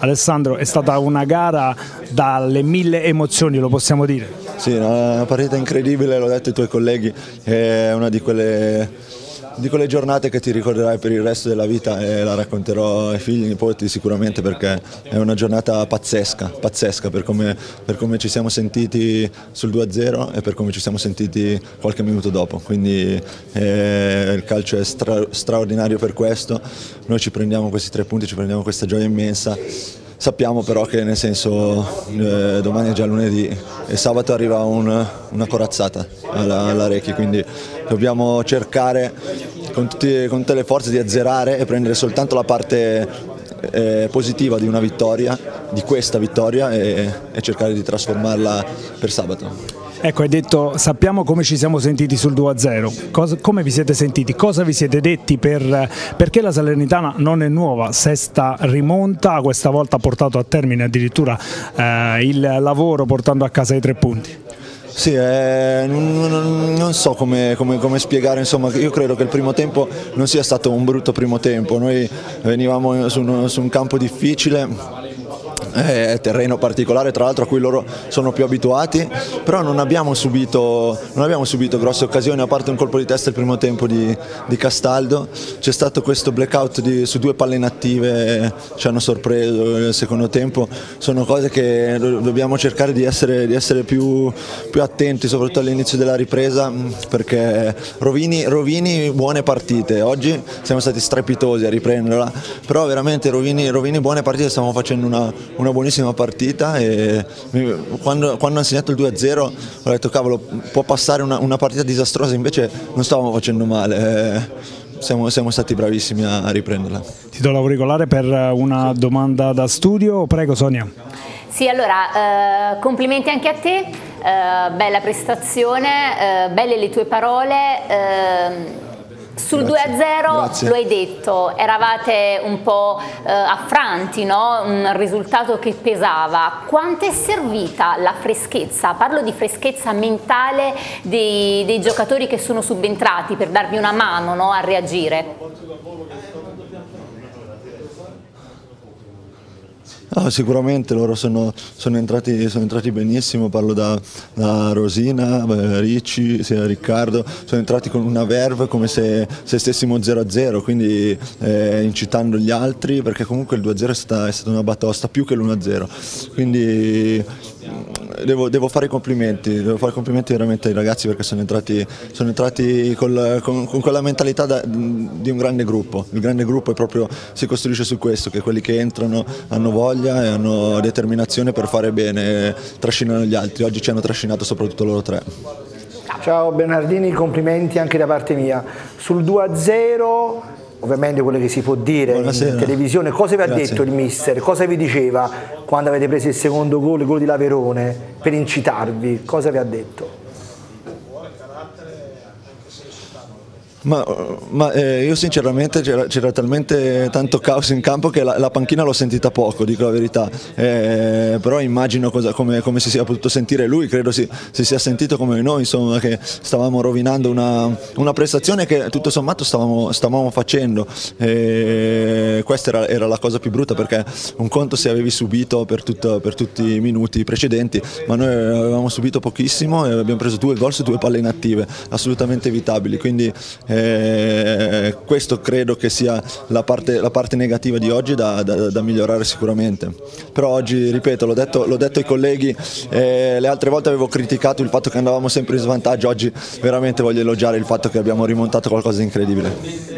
Alessandro, è stata una gara dalle mille emozioni, lo possiamo dire? Sì, una partita incredibile, l'ho detto ai tuoi colleghi, è una di quelle, di quelle, giornate che ti ricorderai per il resto della vita e la racconterò ai figli e ai nipoti sicuramente perché è una giornata pazzesca, pazzesca per come, per come ci siamo sentiti sul 2-0 e per come ci siamo sentiti qualche minuto dopo, quindi eh, il calcio è stra, straordinario per questo, noi ci prendiamo questi tre punti, ci prendiamo questa gioia immensa. Sappiamo però che nel senso eh, domani è già lunedì e sabato arriva un, una corazzata alla, alla Recchi, quindi dobbiamo cercare con, tutti, con, tutte le forze di azzerare e prendere soltanto la parte eh, positiva di una vittoria, di questa vittoria e, e cercare di trasformarla per sabato. Ecco, hai detto sappiamo come ci siamo sentiti sul 2-0, come vi siete sentiti, cosa vi siete detti per, perché la Salernitana non è nuova, sesta rimonta, questa volta ha portato a termine addirittura eh, il lavoro portando a casa i tre punti. Sì, eh, non, non, so come, come, come, spiegare, insomma, io credo che il primo tempo non sia stato un brutto primo tempo, noi venivamo su, uno, su un campo difficile, è terreno particolare tra l'altro a cui loro sono più abituati, però non abbiamo subito, non abbiamo subito grosse occasioni, a parte un colpo di testa il primo tempo di, di Castaldo, c'è stato questo blackout di, su due palle inattive, ci hanno sorpreso nel secondo tempo, sono cose che dobbiamo cercare di essere, di essere più, più, attenti, soprattutto all'inizio della ripresa, perché rovini, rovini, buone partite, oggi siamo stati strepitosi a riprenderla, però veramente rovini, rovini buone partite, stiamo facendo una, una buonissima partita e quando, quando hanno segnato il 2-0 ho detto cavolo può passare una, una, partita disastrosa, invece non stavamo facendo male. Eh, siamo, siamo, stati bravissimi a, a riprenderla. Ti do l'auricolare per una domanda da studio, prego Sonia. Sì, allora, eh, complimenti anche a te, eh, bella prestazione, eh, belle le tue parole ehm, sul 2-0 lo hai detto, eravate un po' eh, affranti, no? un risultato che pesava. Quanto è servita la freschezza, parlo di freschezza mentale dei, dei giocatori che sono subentrati per darvi una mano no? a reagire? No, sicuramente loro sono, sono, entrati, sono, entrati, benissimo, parlo da, da Rosina, Ricci, sia Riccardo, sono entrati con una verve come se, se stessimo 0-0, quindi eh, incitando gli altri perché comunque il 2-0 è è stata una batosta più che l'1-0. Quindi devo, devo, fare i complimenti, devo fare complimenti veramente ai ragazzi perché sono entrati, sono entrati col, con, con, quella mentalità da, di un grande gruppo. Il grande gruppo proprio, si costruisce su questo, che quelli che entrano hanno voglia e hanno determinazione per fare bene, trascinano gli altri. Oggi ci hanno trascinato soprattutto loro tre. Ciao Bernardini, complimenti anche da parte mia. Sul 2-0 ovviamente quello che si può dire Buonasera. in televisione, cosa vi ha Grazie. detto il mister? Cosa vi diceva quando avete preso il secondo gol, il gol di Laverone, per incitarvi? Cosa vi ha detto? Ma, ma eh, io sinceramente c'era, talmente tanto caos in campo che la, la panchina l'ho sentita poco, dico la verità, eh, però immagino cosa, come, come, si sia potuto sentire lui, credo si, si sia sentito come noi, insomma, che stavamo rovinando una, una prestazione che tutto sommato stavamo, stavamo facendo. E questa era, era, la cosa più brutta perché un conto se avevi subito per, tutto, per tutti i minuti precedenti, ma noi avevamo subito pochissimo e abbiamo preso due gol su due palle inattive, assolutamente evitabili. Quindi, eh, questo credo che sia la parte, la parte negativa di oggi da, da, da, migliorare sicuramente. Però oggi, ripeto, l'ho detto, detto, ai colleghi, eh, le altre volte avevo criticato il fatto che andavamo sempre in svantaggio, oggi veramente voglio elogiare il fatto che abbiamo rimontato qualcosa di incredibile.